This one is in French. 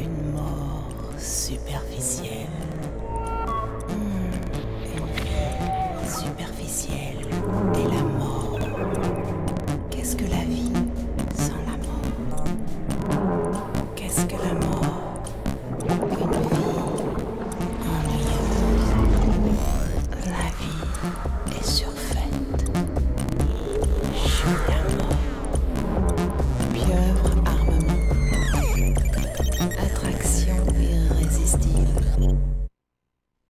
Une mort superficielle. Hmm, une vie superficielle. Et la mort. Qu'est-ce que la vie sans la mort? Qu'est-ce que la mort? Une vie ennuyeuse. La vie est surfaite. La mort. Pieuvre attraction irrésistible.